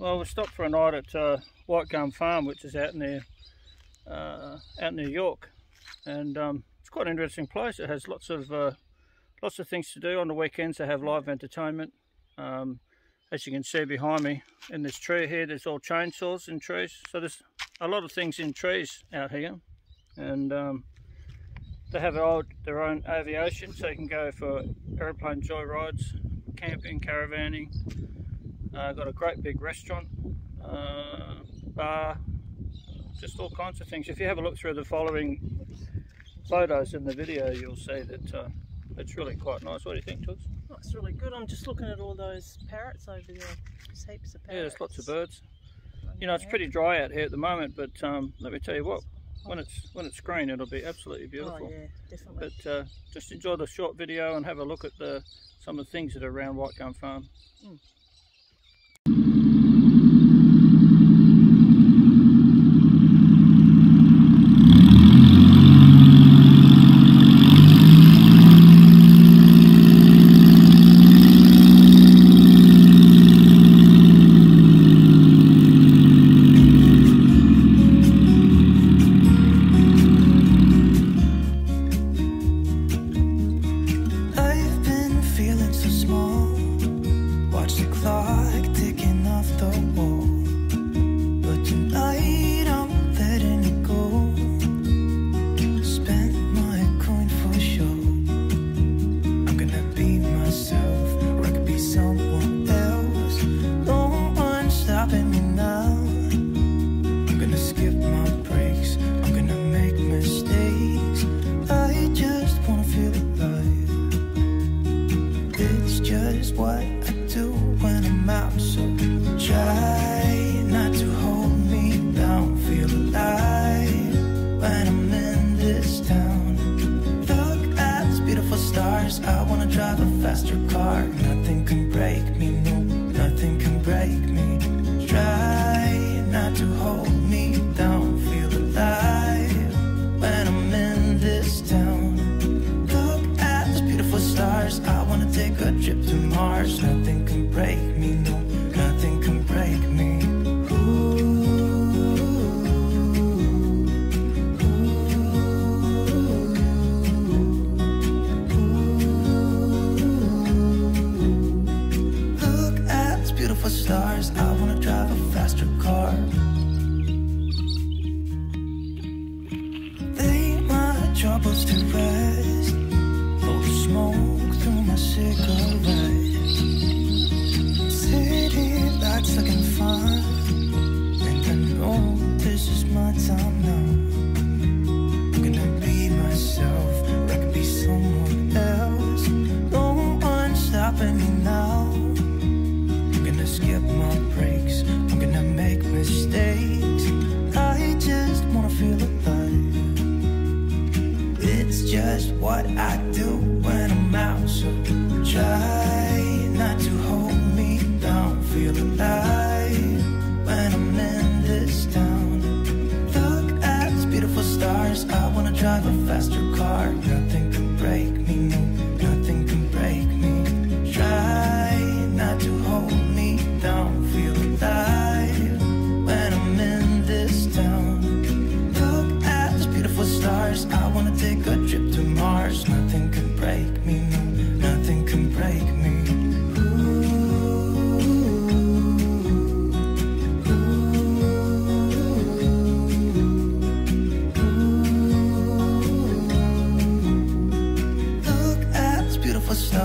Well, we stopped for a night at uh, White Gum Farm, which is out near uh, out in New York, and um, it's quite an interesting place. It has lots of uh, lots of things to do on the weekends. They have live entertainment. Um, as you can see behind me, in this tree here, there's all chainsaws in trees. So there's a lot of things in trees out here, and um, they have their own aviation, so you can go for aeroplane joyrides, camping, caravanning, uh, got a great big restaurant, uh, bar, just all kinds of things. If you have a look through the following photos in the video, you'll see that uh, it's really quite nice. What do you think, Tooks? Oh, it's really good. I'm just looking at all those parrots over there. There's heaps of parrots. Yeah, there's lots of birds. You know, it's pretty dry out here at the moment, but um, let me tell you what, when it's when it's green, it'll be absolutely oh, beautiful. Oh yeah, definitely. But uh, just enjoy the short video and have a look at the some of the things that are around White Gum Farm. Mm you take a City lights looking fine, and I know this is my time now. I'm gonna be myself, I be someone else. No stopping me now. I'm gonna skip my breaks, I'm gonna make mistakes. I just wanna feel alive. It's just what I do mouse, child.